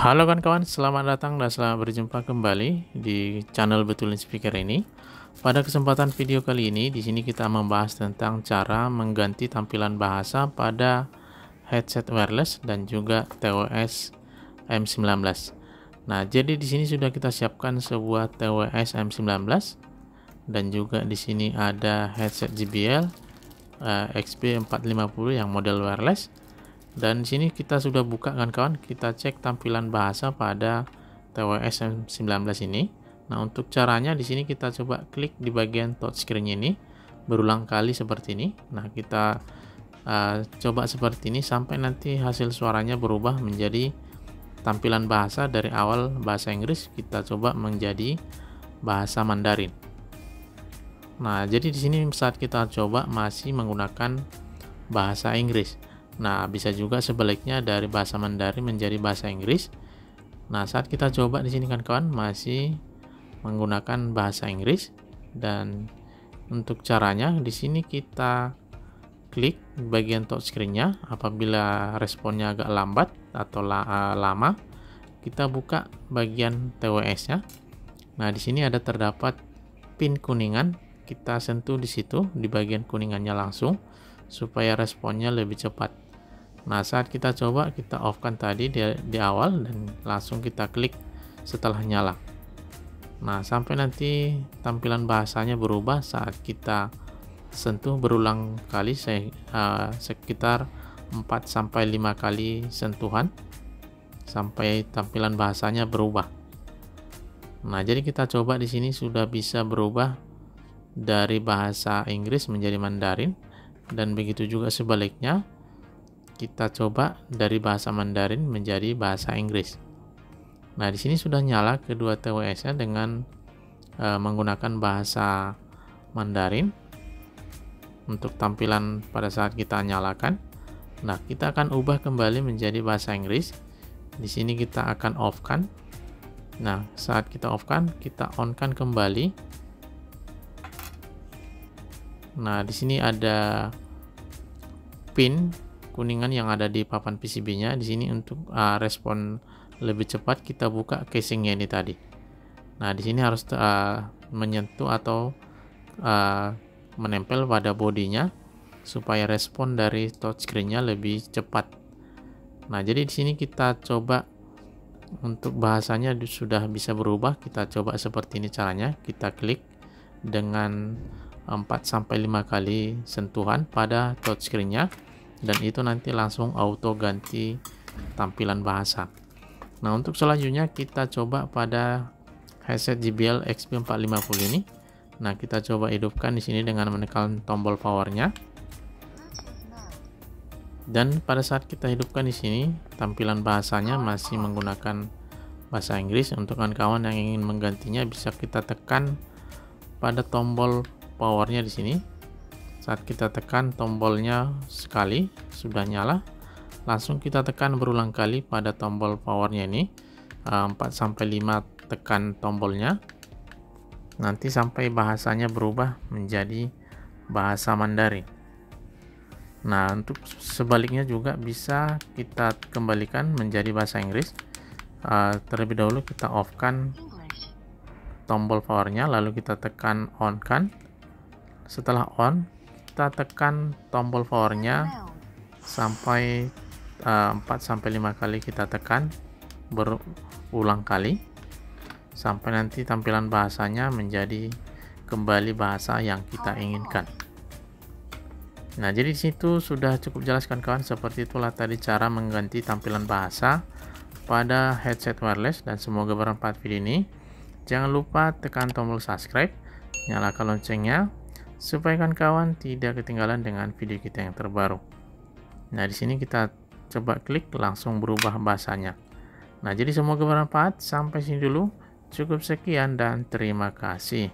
Halo kawan-kawan, selamat datang dan selamat berjumpa kembali di channel Betulin Speaker ini. Pada kesempatan video kali ini, di sini kita membahas tentang cara mengganti tampilan bahasa pada headset wireless dan juga TWS M19. Nah, jadi di sini sudah kita siapkan sebuah TWS M19 dan juga di sini ada headset JBL uh, XB450 yang model wireless dan di sini kita sudah buka kan kawan kita cek tampilan bahasa pada TWS 19 ini. Nah untuk caranya di sini kita coba klik di bagian touchscreen ini. Berulang kali seperti ini. Nah kita uh, coba seperti ini sampai nanti hasil suaranya berubah menjadi tampilan bahasa dari awal bahasa Inggris. Kita coba menjadi bahasa Mandarin. Nah jadi di sini saat kita coba masih menggunakan bahasa Inggris Nah, bisa juga sebaliknya dari bahasa Mandarin menjadi bahasa Inggris. Nah, saat kita coba di sini kan kawan masih menggunakan bahasa Inggris dan untuk caranya di sini kita klik bagian touchscreen-nya apabila responnya agak lambat atau la uh, lama kita buka bagian TWS-nya. Nah, di sini ada terdapat pin kuningan, kita sentuh di situ di bagian kuningannya langsung supaya responnya lebih cepat. Nah, saat kita coba kita off kan tadi di, di awal dan langsung kita klik setelah nyala. Nah, sampai nanti tampilan bahasanya berubah saat kita sentuh berulang kali saya uh, sekitar 4 sampai 5 kali sentuhan sampai tampilan bahasanya berubah. Nah, jadi kita coba di sini sudah bisa berubah dari bahasa Inggris menjadi Mandarin dan begitu juga sebaliknya kita coba dari bahasa Mandarin menjadi bahasa Inggris. Nah, di sini sudah nyala kedua TWS-nya dengan e, menggunakan bahasa Mandarin untuk tampilan pada saat kita nyalakan. Nah, kita akan ubah kembali menjadi bahasa Inggris. Di sini kita akan off-kan. Nah, saat kita off-kan, kita on-kan kembali. Nah, di sini ada pin kuningan yang ada di papan PCB-nya di sini untuk uh, respon lebih cepat kita buka casingnya ini tadi. Nah, di sini harus uh, menyentuh atau uh, menempel pada bodinya supaya respon dari touchscreen-nya lebih cepat. Nah, jadi di sini kita coba untuk bahasanya sudah bisa berubah. Kita coba seperti ini caranya. Kita klik dengan 4 sampai 5 kali sentuhan pada touchscreen-nya dan itu nanti langsung auto ganti tampilan bahasa. Nah untuk selanjutnya kita coba pada headset JBL XP450 ini. Nah kita coba hidupkan di sini dengan menekan tombol powernya. Dan pada saat kita hidupkan di sini tampilan bahasanya masih menggunakan bahasa Inggris. Untuk kawan-kawan yang ingin menggantinya bisa kita tekan pada tombol powernya di sini saat kita tekan tombolnya sekali sudah nyala langsung kita tekan berulang kali pada tombol powernya ini 4 eh, sampai 5 tekan tombolnya. Nanti sampai bahasanya berubah menjadi bahasa Mandarin. Nah untuk sebaliknya juga bisa kita kembalikan menjadi bahasa Inggris. Uh, terlebih dahulu kita off kan tombol powernya lalu kita tekan on kan setelah on kita tekan tombol powernya sampai uh, eh, 4 sampai 5 kali kita tekan berulang kali sampai nanti tampilan bahasanya menjadi kembali bahasa yang kita inginkan. Nah, jadi situ sudah cukup jelaskan kawan seperti itulah tadi cara mengganti tampilan bahasa pada headset wireless dan semoga bermanfaat video ini. Jangan lupa tekan tombol subscribe, nyalakan loncengnya supaya kan kawan tidak ketinggalan dengan video kita yang terbaru. Nah, di sini kita coba klik langsung berubah bahasanya. Nah, jadi semoga bermanfaat. Sampai sini dulu. Cukup sekian dan terima kasih.